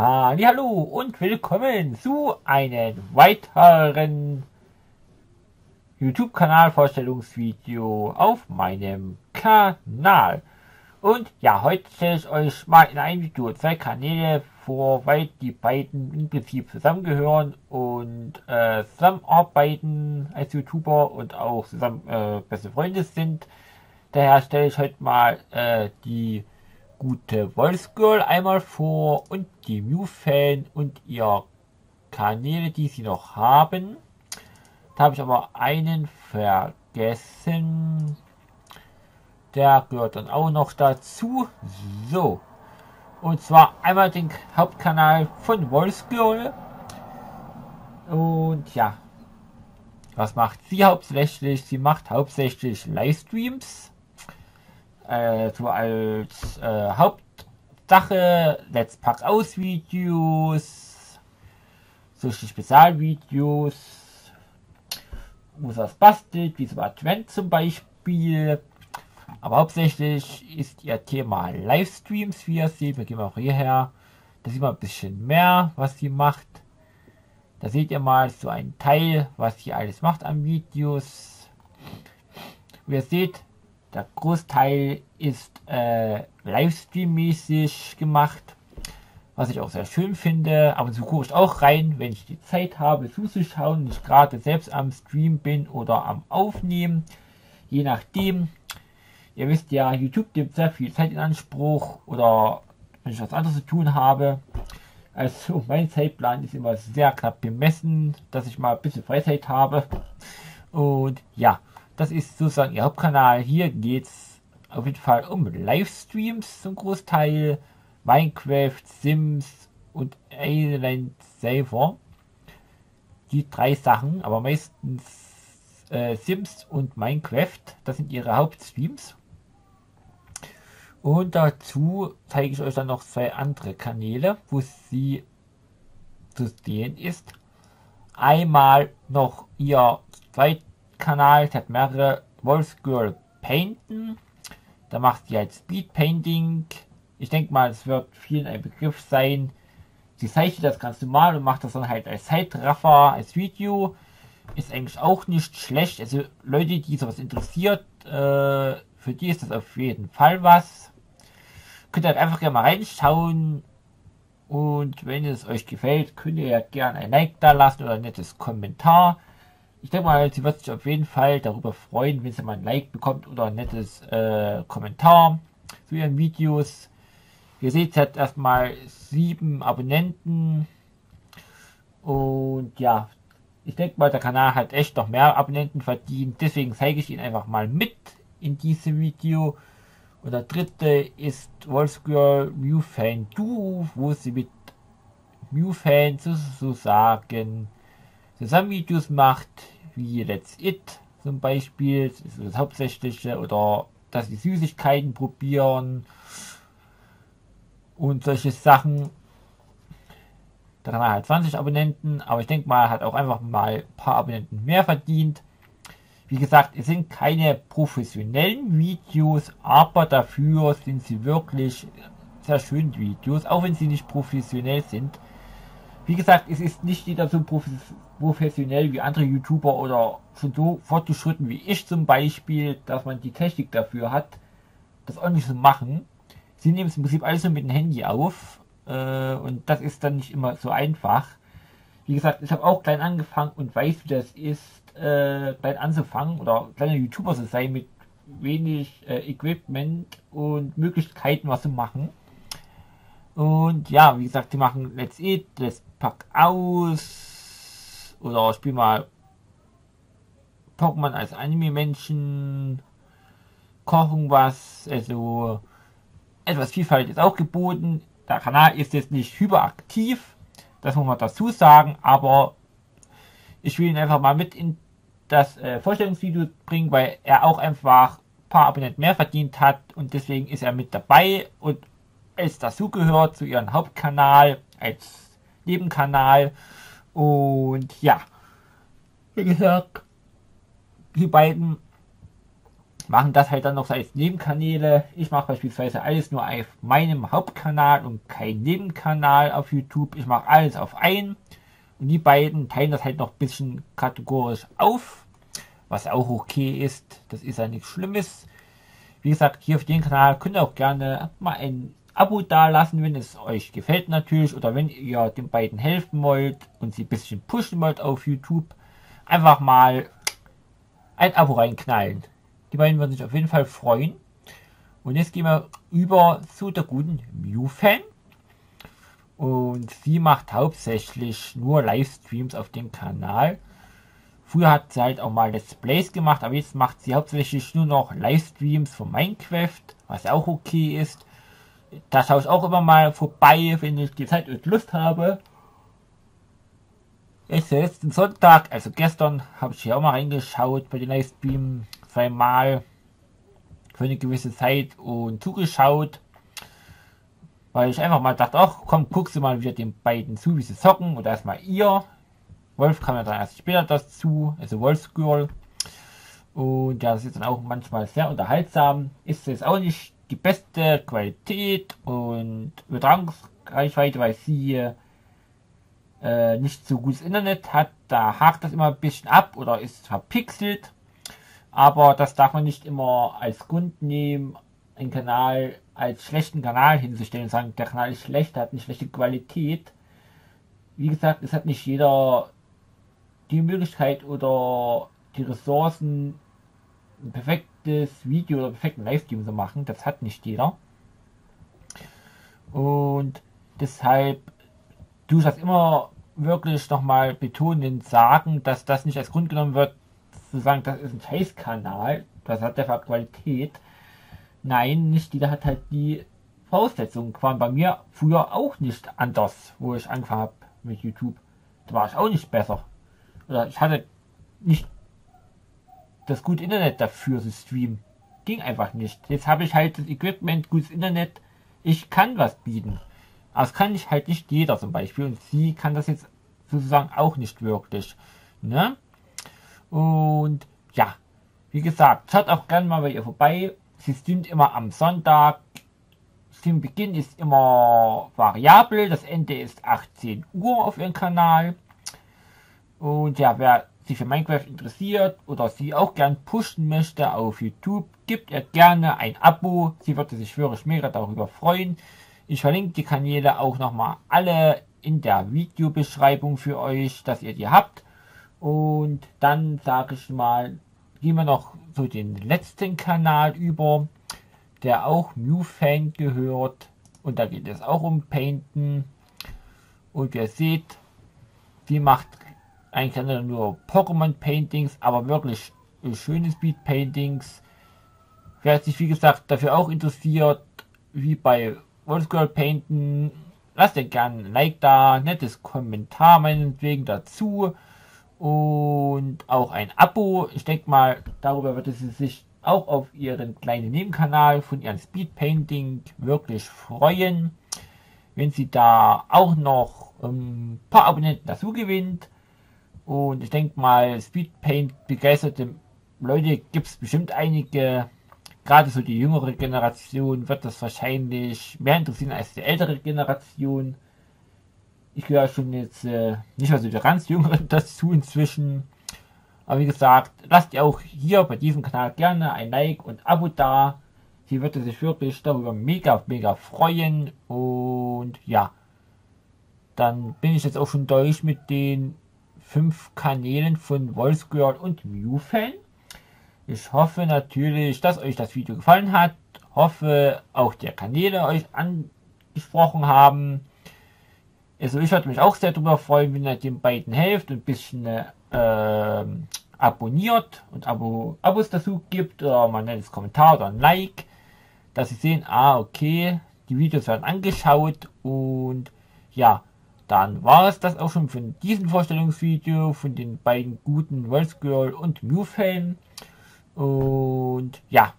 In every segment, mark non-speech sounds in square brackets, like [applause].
Hallo und willkommen zu einem weiteren YouTube-Kanal-Vorstellungsvideo auf meinem Kanal. Und ja, heute stelle ich euch mal in einem Video zwei Kanäle vor, weil die beiden im Prinzip zusammengehören und äh, zusammenarbeiten als YouTuber und auch zusammen äh, beste Freunde sind. Daher stelle ich heute mal äh, die gute Voice Girl einmal vor und die Mew-Fan und ihr Kanäle, die sie noch haben. Da habe ich aber einen vergessen. Der gehört dann auch noch dazu. So. Und zwar einmal den Hauptkanal von Wolfsgirl. Und ja. Was macht sie hauptsächlich? Sie macht hauptsächlich Livestreams. Äh, so als äh, Hauptsache. Let's Pack aus Videos. Solche Spezialvideos. Wo was bastelt, wie so Advent zum Beispiel. Aber hauptsächlich ist ihr Thema Livestreams, wie ihr seht. Wir gehen auch hierher. Da sieht man ein bisschen mehr, was sie macht. Da seht ihr mal so einen Teil, was sie alles macht an Videos. Wie ihr seht, der Großteil ist äh, Livestream-mäßig gemacht, was ich auch sehr schön finde. Aber so gucke ich auch rein, wenn ich die Zeit habe zuzuschauen, nicht gerade selbst am Stream bin oder am Aufnehmen. Je nachdem, Ihr wisst ja, YouTube nimmt sehr viel Zeit in Anspruch oder wenn ich was anderes zu tun habe. Also mein Zeitplan ist immer sehr knapp bemessen, dass ich mal ein bisschen Freizeit habe. Und ja, das ist sozusagen ihr Hauptkanal. Hier geht es auf jeden Fall um Livestreams zum Großteil. Minecraft, Sims und Island Saver. Die drei Sachen, aber meistens äh, Sims und Minecraft. Das sind ihre Hauptstreams. Und dazu zeige ich euch dann noch zwei andere Kanäle, wo sie zu sehen ist. Einmal noch ihr Zweitkanal, hat mehrere Wolfsgirl Painten. Da macht sie halt Speed Painting. Ich denke mal, es wird vielen ein Begriff sein. Sie zeichnet das ganz normal und macht das dann halt als Zeitraffer, als Video. Ist eigentlich auch nicht schlecht. Also Leute, die sowas interessiert, äh, für die ist das auf jeden Fall was. Könnt ihr halt einfach gerne mal reinschauen. Und wenn es euch gefällt, könnt ihr ja gerne ein Like da lassen oder ein nettes Kommentar. Ich denke mal, sie wird sich auf jeden Fall darüber freuen, wenn sie mal ein Like bekommt oder ein nettes äh, Kommentar zu ihren Videos. Ihr seht, sie hat erstmal sieben Abonnenten. Und ja, ich denke mal, der Kanal hat echt noch mehr Abonnenten verdient. Deswegen zeige ich ihn einfach mal mit in diesem Video. Und der dritte ist Wolfsgirl Mewfan Duo, wo sie mit Mewfan sozusagen zusammen Videos macht, wie Let's It zum Beispiel, das ist das Hauptsächliche, oder dass sie Süßigkeiten probieren und solche Sachen. Der Kanal hat 20 Abonnenten, aber ich denke mal, hat auch einfach mal ein paar Abonnenten mehr verdient. Wie gesagt, es sind keine professionellen Videos, aber dafür sind sie wirklich sehr schöne Videos, auch wenn sie nicht professionell sind. Wie gesagt, es ist nicht jeder so professionell wie andere YouTuber oder schon so fortgeschritten wie ich zum Beispiel, dass man die Technik dafür hat, das nicht zu machen. Sie nehmen es im Prinzip alles nur mit dem Handy auf äh, und das ist dann nicht immer so einfach. Wie gesagt, ich habe auch klein angefangen und weiß, wie das ist, äh, klein anzufangen oder kleiner YouTuber zu sein mit wenig äh, Equipment und Möglichkeiten, was zu machen. Und ja, wie gesagt, die machen Let's Eat, Let's Pack aus. Oder spiel mal Pokémon als Anime-Menschen, kochen was, also etwas Vielfalt ist auch geboten. Der Kanal ist jetzt nicht hyperaktiv, das muss man dazu sagen, aber ich will ihn einfach mal mit in das äh, Vorstellungsvideo bringen, weil er auch einfach ein paar Abonnenten mehr verdient hat. Und deswegen ist er mit dabei. Und es dazugehört zu ihrem Hauptkanal als Nebenkanal und ja, wie gesagt, die beiden machen das halt dann noch als Nebenkanäle. Ich mache beispielsweise alles nur auf meinem Hauptkanal und kein Nebenkanal auf YouTube. Ich mache alles auf einen. Und die beiden teilen das halt noch ein bisschen kategorisch auf, was auch okay ist. Das ist ja nichts Schlimmes. Wie gesagt, hier auf dem Kanal könnt ihr auch gerne mal ein Abo dalassen, wenn es euch gefällt natürlich. Oder wenn ihr den beiden helfen wollt und sie ein bisschen pushen wollt auf YouTube. Einfach mal ein Abo reinknallen. Die beiden würden sich auf jeden Fall freuen. Und jetzt gehen wir über zu der guten Mew-Fan. Und sie macht hauptsächlich nur Livestreams auf dem Kanal. Früher hat sie halt auch mal Let's Plays gemacht, aber jetzt macht sie hauptsächlich nur noch Livestreams von Minecraft, was auch okay ist. Da schaue ich auch immer mal vorbei, wenn ich die Zeit und Lust habe. Jetzt letzten Sonntag, also gestern, habe ich hier auch mal reingeschaut bei den Livestream zweimal für eine gewisse Zeit und zugeschaut. Weil ich einfach mal dachte, ach komm, guckst du mal wieder den beiden zu, wie sie zocken. Oder erstmal ihr. Wolf kam ja dann erst später dazu, also Wolfsgirl. Und ja, das ist dann auch manchmal sehr unterhaltsam. Ist jetzt auch nicht die beste Qualität und Übertragungsreichweite, weil sie äh, nicht so gutes Internet hat, da hakt das immer ein bisschen ab oder ist verpixelt. Aber das darf man nicht immer als Grund nehmen, einen Kanal als schlechten Kanal hinzustellen und sagen, der Kanal ist schlecht, hat eine schlechte Qualität. Wie gesagt, es hat nicht jeder die Möglichkeit oder die Ressourcen, ein perfektes Video oder perfekten Livestream zu machen. Das hat nicht jeder. Und deshalb du das immer wirklich nochmal betonen, sagen, dass das nicht als Grund genommen wird, zu sagen, das ist ein Scheißkanal, das hat der Qualität. Nein, nicht jeder hat halt die Voraussetzungen. Waren bei mir früher auch nicht anders, wo ich angefangen habe mit YouTube. Da war ich auch nicht besser. Oder ich hatte nicht das gute Internet dafür zu streamen. Ging einfach nicht. Jetzt habe ich halt das Equipment, gutes Internet. Ich kann was bieten. Aber das kann ich halt nicht jeder zum Beispiel. Und sie kann das jetzt sozusagen auch nicht wirklich. Ne? Und ja, wie gesagt, schaut auch gerne mal bei ihr vorbei. Sie streamt immer am Sonntag. Streambeginn ist immer variabel. Das Ende ist 18 Uhr auf ihrem Kanal. Und ja, wer sich für Minecraft interessiert oder sie auch gern pushen möchte auf YouTube, gibt ihr gerne ein Abo. Sie würde sich wirklich mega darüber freuen. Ich verlinke die Kanäle auch nochmal alle in der Videobeschreibung für euch, dass ihr die habt. Und dann sage ich mal, gehen wir noch zu den letzten Kanal über, der auch Mew-Fan gehört. Und da geht es auch um Painten. Und ihr seht, die macht eigentlich nur Pokémon Paintings, aber wirklich schöne Speed Paintings. Wer sich wie gesagt dafür auch interessiert, wie bei Wolfsgirl Painten, lasst ihr gerne ein Like da, nettes Kommentar meinetwegen dazu und auch ein Abo. Ich denke mal, darüber wird sie sich auch auf ihren kleinen Nebenkanal von ihrem Speed Painting wirklich freuen, wenn sie da auch noch ein paar Abonnenten dazu gewinnt. Und ich denke mal, Speed Paint begeisterte Leute gibt es bestimmt einige gerade so die jüngere Generation wird das wahrscheinlich mehr interessieren als die ältere Generation. Ich gehöre schon jetzt äh, nicht mehr so die ganz jüngeren [laughs] dazu inzwischen. Aber wie gesagt, lasst ihr auch hier bei diesem Kanal gerne ein Like und Abo da. Sie würde sich wirklich darüber mega, mega freuen. Und ja, dann bin ich jetzt auch schon durch mit den fünf Kanälen von Wolfsgirl und Mew-Fan. Ich hoffe natürlich, dass euch das Video gefallen hat. Hoffe auch der Kanäle euch angesprochen haben. Also ich würde mich auch sehr darüber freuen, wenn ihr den beiden helft und ein bisschen äh, abonniert und Abo, Abos dazu gibt oder mal ein nettes Kommentar oder ein Like, dass sie sehen, ah okay, die Videos werden angeschaut und ja, dann war es das auch schon von diesem Vorstellungsvideo von den beiden guten World Girl und Mew-Fan. Und ja,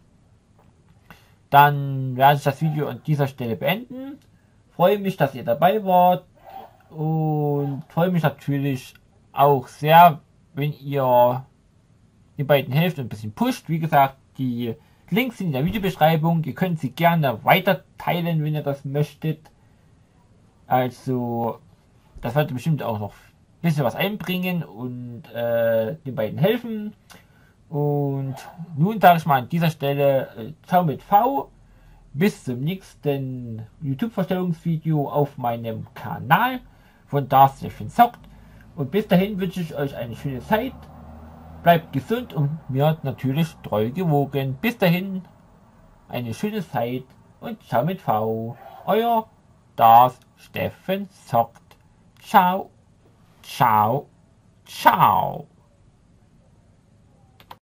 dann werde ich das Video an dieser Stelle beenden. Freue mich, dass ihr dabei wart und freue mich natürlich auch sehr, wenn ihr den beiden helft und ein bisschen pusht. Wie gesagt, Die Links sind in der Videobeschreibung. Ihr könnt sie gerne weiter teilen, wenn ihr das möchtet. Also, das wird bestimmt auch noch ein bisschen was einbringen und äh, den beiden helfen. Und nun sage ich mal an dieser Stelle, äh, ciao mit V. Bis zum nächsten YouTube-Vorstellungsvideo auf meinem Kanal von Darth Zockt. Und bis dahin wünsche ich euch eine schöne Zeit. Bleibt gesund und mir natürlich treu gewogen. Bis dahin eine schöne Zeit und ciao mit V. Euer Darth Steffen Zockt. Ciao, ciao, ciao.